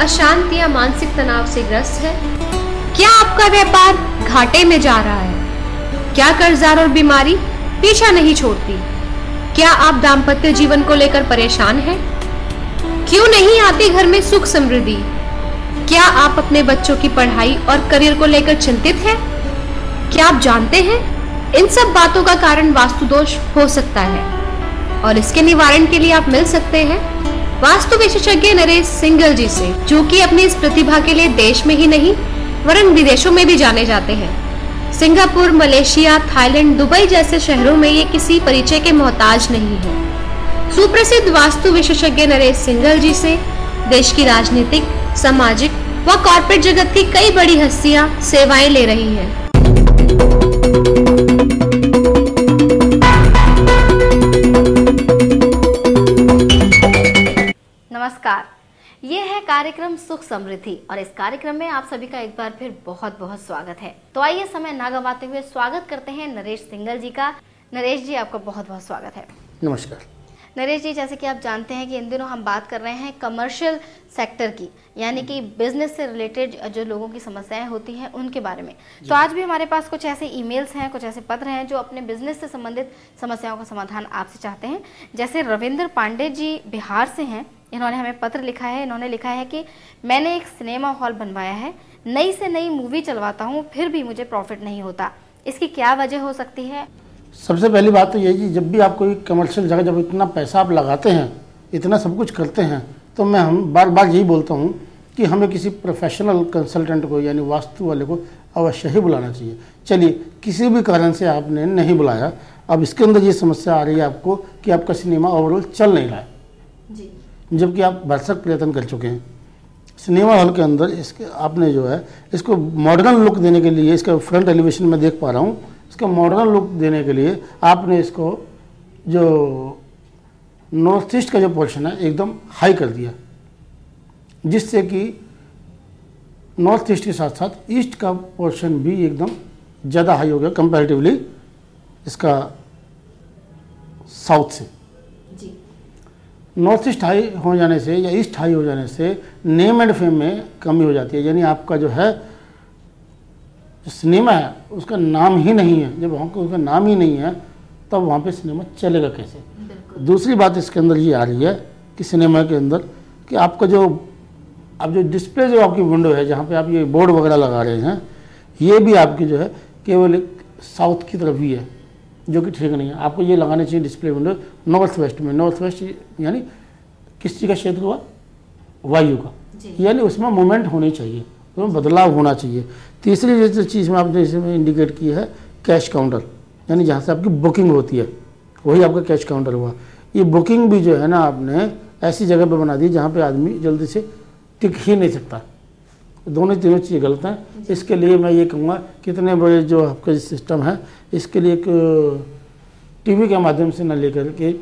अशांति या मानसिक तनाव से ग्रस्त है। क्या आपका व्यापार घाटे में जा रहा है? क्या कर्जदार और बीमारी पीछा नहीं छोड़ती? क्या आप दाम्पत्य जीवन को लेकर परेशान हैं? क्यों नहीं आती घर में सुख समृद्धि? क्या आप अपने बच्चों की पढ़ाई और करियर को लेकर चिंतित हैं? क्या आप जानते हैं? इन सब बातों का कारण वास्तु दोष हो सकता है। और इसके निवारण के लिए आप मिल सकते हैं। वास्तु विशेषज्ञ नरेश सिंगल जी से, जो कि अपनी इस प्रतिभा के लिए देश में ही नहीं, वरन विदेशों में भी जाने जाते हैं। सिंगापुर, मलेशिया, थाईलैंड, दुबई जैसे शहरों में ये किसी परिचय के मोहताज नहीं है। सुप्रसिद्ध वास्तु विशेषज्ञ नरेश सिंगल जी से, देश की राजनीतिक, सामाजिक व कॉर्पोरेट जगत की कई बड़ी हस्तियाँ सेवाएँ ले रही हैं। कार्यक्रम सुख समृद्धि और इस कार्यक्रम में आप सभी का एक बार फिर बहुत बहुत स्वागत है। तो आइए समय ना गवाते हुए स्वागत करते हैं नरेश सिंगल जी का। नरेश जी आपका बहुत बहुत स्वागत है। नमस्कार। नरेश जी जैसे कि आप जानते हैं कि इन दिनों हम बात कर रहे हैं कमर्शियल सेक्टर की यानी कि बिज़नेस से रिलेटेड जो लोगों की समस्याएँ होती हैं उनके बारे में। तो आज भी हमारे पास कुछ ऐसे ईमेल्स हैं कुछ ऐसे पत्र हैं जो अपने बिज़नेस से संबंधित समस्याओं का समाधान आपसे चाहते हैं। जैसे रविंद्र पांडे जी बिहार से हैं इन्होंने हमें पत्र लिखा है इन्होंने लिखा है कि मैंने एक सिनेमा हॉल बनवाया है नई से नई मूवी चलवाता हूँ फिर भी मुझे प्रॉफिट नहीं होता। इसकी क्या वजह हो सकती है? सबसे पहली बात तो ये जी जब भी आप कोई कमर्शियल जगह जब इतना पैसा आप लगाते हैं इतना सब कुछ करते हैं तो मैं हम बार बार यही बोलता हूँ कि हमें किसी प्रोफेशनल कंसल्टेंट को यानी वास्तु वाले को अवश्य ही बुलाना चाहिए। चलिए किसी भी कारण से आपने नहीं बुलाया अब इसके अंदर ये समस्या आ रही है आपको कि आपका सिनेमा ओवरऑल चल नहीं रहा है। जी। जबकि आप भरसक प्रयत्न कर चुके हैं। सिनेमा हॉल के अंदर इसके आपने जो है, इसको मॉडर्न लुक देने के लिए, इसका फ्रंट एलिवेशन में देख पा रहा हूँ। इसका मॉडर्न लुक देने के लिए आपने इसको जो नॉर्थ ईस्ट का जो पोर्शन है, एकदम हाई कर दिया। जिससे कि नॉर्थ ईस्ट के साथ साथ ईस्ट का पोर्शन भी एकदम ज़्यादा हाई हो गया कंपैरेटिवली इसका साउथ से। नॉर्थ ईस्ट हाई हो जाने से या ईस्ट हाई हो जाने से नेम एंड फेम में कमी हो जाती है। यानी आपका जो है जो सिनेमा है उसका नाम ही नहीं है। जब वहाँ को उसका नाम ही नहीं है तब वहाँ पे सिनेमा चलेगा कैसे? दूसरी बात इसके अंदर ये आ रही है कि सिनेमा के अंदर कि आपका जो आप जो डिस्प्ले जो आपकी विंडो है जहाँ पे आप ये बोर्ड वगैरह लगा रहे हैं ये भी आपकी जो है केवल एक साउथ की तरफ़ ही है। जो कि ठीक नहीं है। आपको ये लगाने चाहिए डिस्प्ले विंडो नॉर्थ वेस्ट में। नॉर्थ वेस्ट यानी किस चीज़ का क्षेत्र हुआ? वायु का। यानी उसमें मूवमेंट होनी चाहिए। उसमें बदलाव होना चाहिए। तीसरी जैसे चीज़ में आपने इसमें इंडिकेट की है कैश काउंटर यानी जहाँ से आपकी बुकिंग होती है वही आपका कैश काउंटर हुआ। ये बुकिंग भी जो है ना आपने ऐसी जगह पे बना दी जहाँ पे आदमी जल्दी से टिक ही नहीं सकता। दोनों तीनों चीज़ें गलत हैं। इसके लिए मैं ये कहूँगा कितने बड़े जो आपका सिस्टम है इसके लिए एक टीवी के माध्यम से न लेकर के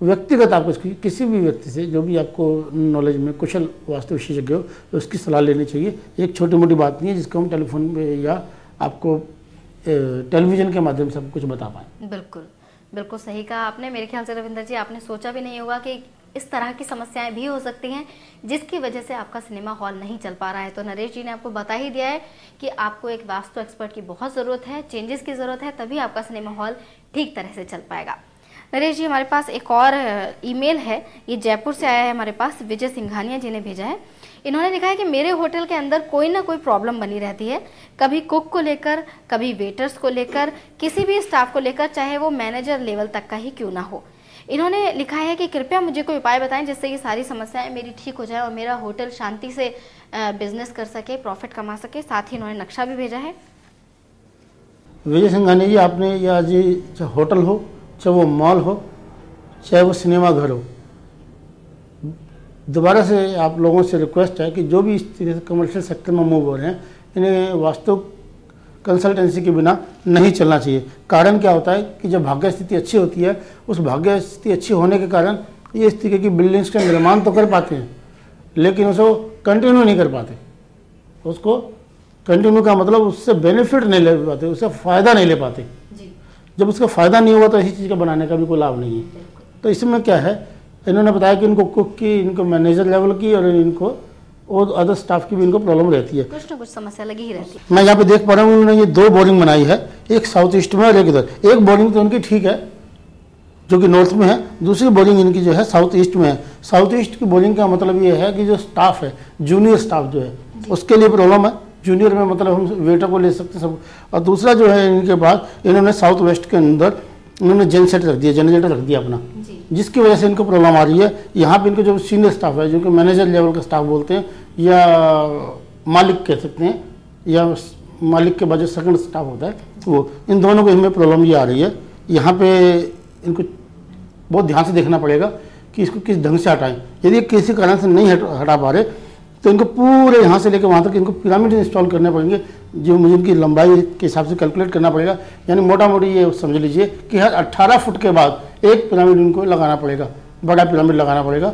व्यक्तिगत आपको इसकी किसी भी व्यक्ति से जो भी आपको नॉलेज में कुशल वास्तु विशेषज्ञ हो तो उसकी सलाह लेनी चाहिए। एक छोटी मोटी बात नहीं है जिसको हम टेलीफोन पे या आपको टेलीविज़न के माध्यम से हम कुछ बता पाएँ। बिल्कुल बिल्कुल सही कहा आपने। मेरे ख्याल से रविंदर जी आपने सोचा भी नहीं होगा कि इस तरह की समस्याएँ भी हो सकती हैं, जिसकी वजह से आपका सिनेमा हॉल नहीं चल पा रहा है। तो नरेश जी ने आपको बता ही दिया है कि आपको एक वास्तु एक्सपर्ट की बहुत ज़रूरत है, चेंजेस की ज़रूरत है, तभी आपका सिनेमा हॉल ठीक तरह से चल पाएगा। नरेश जी, हमारे पास एक और ईमेल है। ये जयपुर से आया है हमारे पास, विजय सिंघानिया जी ने भेजा है। इन्होंने लिखा है कि मेरे होटल के अंदर कोई ना कोई प्रॉब्लम बनी रहती है। कभी कुक को लेकर, कभी वेटर्स को लेकर, किसी भी स्टाफ को लेकर, चाहे वो मैनेजर लेवल तक का ही क्यों ना हो। इन्होंने लिखा है कि कृपया मुझे कोई उपाय बताएँ जिससे ये सारी समस्याएँ मेरी ठीक हो जाए और मेरा होटल शांति से बिज़नेस कर सके प्रॉफिट कमा सके। साथ ही इन्होंने नक्शा भी भेजा है। विजय सिंघानी जी, आपने ये आज चाहे होटल हो, चाहे वो मॉल हो, चाहे वो सिनेमा घर हो, दोबारा से आप लोगों से रिक्वेस्ट है कि जो भी इस तरह से कमर्शियल सेक्टर में मूव हो रहे हैं, इन्हें वास्तु कंसल्टेंसी के बिना नहीं चलना चाहिए। कारण क्या होता है कि जब भाग्य स्थिति अच्छी होती है उस भाग्य स्थिति अच्छी होने के कारण ये इस तरीके की बिल्डिंग्स का निर्माण तो कर पाते हैं लेकिन उसको कंटिन्यू नहीं कर पाते। उसको कंटिन्यू का मतलब उससे बेनिफिट नहीं ले पाते उससे फ़ायदा नहीं ले पाते। जी। जब उसका फ़ायदा नहीं होगा तो ऐसी चीज़ का बनाने का भी कोई लाभ नहीं है। तो इसमें क्या है? इन्होंने बताया कि इनको कुक की इनको मैनेजर लेवल की और इनको और अदर स्टाफ की भी इनको प्रॉब्लम रहती है। कुछ ना कुछ समस्या लगी ही रहती है। मैं यहाँ पे देख पा रहा हूँ उन्होंने ये दो बोरिंग बनाई है एक साउथ ईस्ट में और एक इधर। एक बोरिंग तो उनकी ठीक है जो कि नॉर्थ में है दूसरी बोरिंग इनकी जो है साउथ ईस्ट में है। साउथ ईस्ट की बोरिंग का मतलब ये है कि जो स्टाफ है जूनियर स्टाफ जो है उसके लिए प्रॉब्लम है। जूनियर में मतलब हम वेटर को ले सकते हैं सब। और दूसरा जो है इनके पास इन्होंने साउथ वेस्ट के अंदर इन्होंने जेन सेट रख दिया जनरेटर रख दिया अपना। जी। जिसकी वजह से इनको प्रॉब्लम आ रही है। यहाँ पे इनको जो सीनियर स्टाफ है जो कि मैनेजर लेवल का स्टाफ बोलते हैं या मालिक कह सकते हैं या मालिक के बाद जो सेकंड स्टाफ होता है वो इन दोनों को इनमें प्रॉब्लम ये आ रही है। यहाँ पे इनको बहुत ध्यान से देखना पड़ेगा कि इसको किस ढंग से हटाएँ। यदि किसी कारण से नहीं हटा पा रहे तो इनको पूरे यहाँ से लेकर वहाँ तक इनको पिरामिड इंस्टॉल करने पड़ेंगे जो मुझे इनकी लंबाई के हिसाब से कैलकुलेट करना पड़ेगा। यानी मोटा मोटी ये समझ लीजिए कि हर 18 फुट के बाद एक पिरामिड इनको लगाना पड़ेगा बड़ा पिरामिड लगाना पड़ेगा।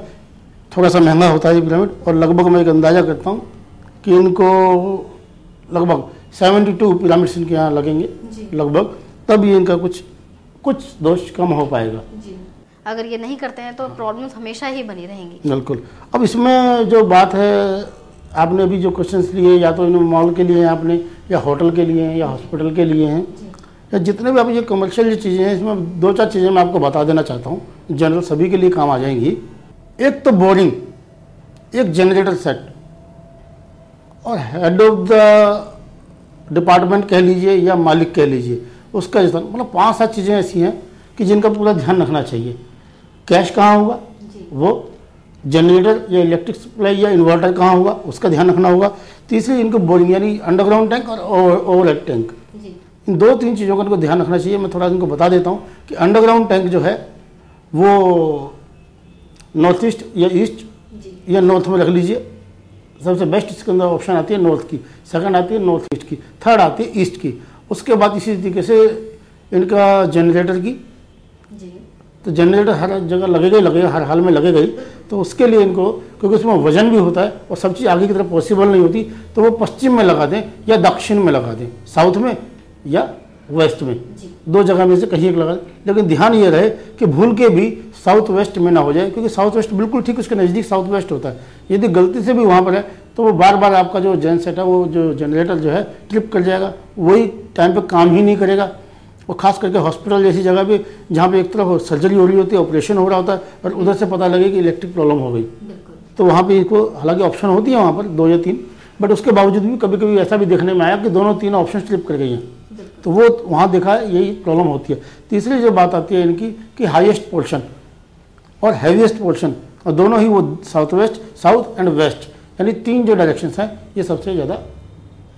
थोड़ा सा महँगा होता है ये पिरामिड और लगभग मैं एक अंदाज़ा करता हूँ कि इनको लगभग 72 पिरामिड्स इनके यहाँ लगेंगे लगभग। तब ये इनका कुछ कुछ दोष कम हो पाएगा। जी। अगर ये नहीं करते हैं तो प्रॉब्लम्स हमेशा ही बनी रहेंगी। बिल्कुल। अब इसमें जो बात है, आपने अभी जो क्वेश्चंस लिए, या तो इन मॉल के लिए हैं आपने, या होटल के लिए हैं, या हॉस्पिटल के लिए हैं, या जितने भी आप ये कमर्शियल चीज़ें हैं, इसमें दो चार चीज़ें मैं आपको बता देना चाहता हूँ। जनरल सभी के लिए काम आ जाएँगी। एक तो बोरिंग एक जनरेटर सेट और हेड ऑफ़ द डिपार्टमेंट कह लीजिए, या मालिक कह लीजिए, उसका मतलब पाँच सात चीज़ें ऐसी हैं कि जिनका पूरा ध्यान रखना चाहिए। कैश कहाँ होगा? वो जनरेटर या इलेक्ट्रिक सप्लाई या इन्वर्टर कहाँ होगा? उसका ध्यान रखना होगा। तीसरी इनको बोरिंग यानी अंडरग्राउंड टैंक और ओवर टैंक इन दो तीन चीज़ों का इनको ध्यान रखना चाहिए। मैं थोड़ा इनको बता देता हूँ कि अंडरग्राउंड टैंक जो है वो नॉर्थ ईस्ट या ईस्ट या नॉर्थ में रख लीजिए। सबसे बेस्ट इसके अंदर ऑप्शन आती है नॉर्थ की। सेकंड आती है नॉर्थ ईस्ट की। थर्ड आती है ईस्ट की। उसके बाद इसी तरीके से इनका जनरेटर की जी। तो जनरेटर हर जगह लगेगा ही लगेगा हर हाल में लगेगा ही तो उसके लिए इनको क्योंकि उसमें वज़न भी होता है और सब चीज़ आगे की तरफ़ पॉसिबल नहीं होती तो वो पश्चिम में लगा दें या दक्षिण में लगा दें साउथ में या वेस्ट में। दो जगह में से कहीं एक लगा दें। लेकिन ध्यान ये रहे कि भूल के भी साउथ वेस्ट में ना हो जाए क्योंकि साउथ वेस्ट बिल्कुल ठीक उसके नज़दीक साउथ वेस्ट होता है। यदि गलती से भी वहाँ पर है तो वो बार बार आपका जो जेन सेट है वो जो जनरेटर जो है ट्रिप कर जाएगा। वही टाइम पे काम ही नहीं करेगा। और खास करके हॉस्पिटल जैसी जगह पे जहाँ पे एक तरफ़ सर्जरी हो रही होती है ऑपरेशन हो रहा होता है और उधर से पता लगे कि इलेक्ट्रिक प्रॉब्लम हो गई। तो वहाँ पे इसको हालाँकि ऑप्शन होती है वहाँ पर दो या तीन बट उसके बावजूद भी कभी कभी ऐसा भी देखने में आया कि दोनों तीनों ऑप्शन स्लिप कर गई हैं। तो वो वहाँ देखा यही प्रॉब्लम होती है। तीसरी जो बात आती है इनकी कि हाइएस्ट पोर्शन और हैवीएस्ट पोर्शन और दोनों ही वो south west south and west यानी तीन जो डायरेक्शंस हैं ये सबसे ज़्यादा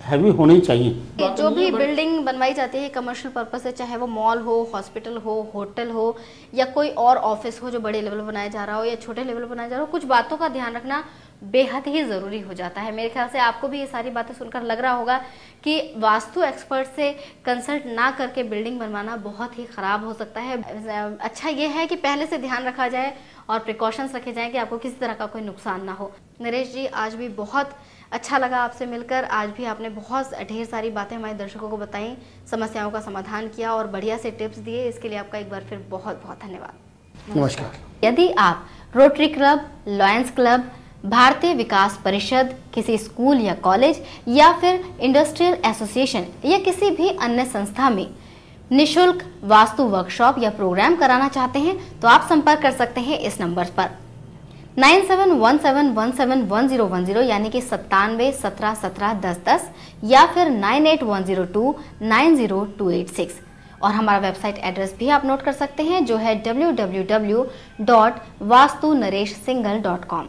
हैवी होनी चाहिए। जो भी बिल्डिंग बनवाई जाती है कमर्शियल पर्पज से, चाहे वो मॉल हो हॉस्पिटल हो होटल हो, या कोई और ऑफ़िस हो जो बड़े लेवल पर बनाया जा रहा हो या छोटे लेवल पर बनाया जा रहा हो, कुछ बातों का ध्यान रखना बेहद ही ज़रूरी हो जाता है। मेरे ख्याल से आपको भी ये सारी बातें सुनकर लग रहा होगा कि वास्तु एक्सपर्ट से कंसल्ट ना करके बिल्डिंग बनवाना बहुत ही खराब हो सकता है। अच्छा ये है कि पहले से ध्यान रखा जाए और प्रिकॉशंस रखे जाएँ कि आपको किसी तरह का कोई नुकसान ना हो। नरेश जी, आज भी बहुत अच्छा लगा आपसे मिलकर। आज भी आपने बहुत ढेर सारी बातें हमारे दर्शकों को बताई समस्याओं का समाधान किया और बढ़िया से टिप्स दिए। इसके लिए आपका एक बार फिर बहुत बहुत धन्यवाद। नमस्कार। यदि आप रोटरी क्लब लॉयंस क्लब भारतीय विकास परिषद किसी स्कूल या कॉलेज या फिर इंडस्ट्रियल एसोसिएशन या किसी भी अन्य संस्था में निशुल्क वास्तु वर्कशॉप या प्रोग्राम कराना चाहते हैं तो आप संपर्क कर सकते हैं इस नंबर पर। Nine seven one seven one seven one zero one zero यानी कि सत्तानवे, सत्रह सत्रह, दस दस या फिर nine eight one zero two nine zero two eight six. और हमारा वेबसाइट एड्रेस भी आप नोट कर सकते हैं, जो है W W W dot Vastu Naresh single dot com.